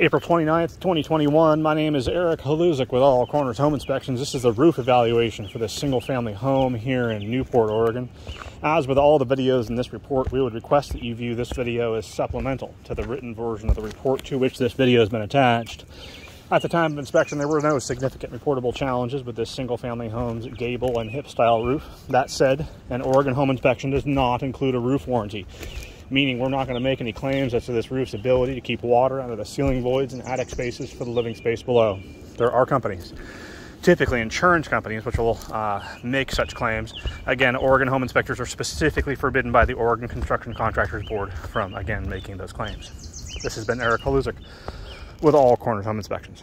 April 29th, 2021. My name is Erik Haluzak with All Corners Home Inspections. This is the roof evaluation for this single family home here in Newport, Oregon. As with all the videos in this report, we would request that you view this video as supplemental to the written version of the report to which this video has been attached. At the time of inspection, there were no significant reportable challenges with this single family home's gable and hip style roof. That said, an Oregon home inspection does not include a roof warranty meaning we're not going to make any claims as to this roof's ability to keep water out of the ceiling voids and attic spaces for the living space below. There are companies, typically insurance companies, which will uh, make such claims. Again, Oregon home inspectors are specifically forbidden by the Oregon Construction Contractors Board from, again, making those claims. This has been Erik Haluzak with All Corners Home Inspections.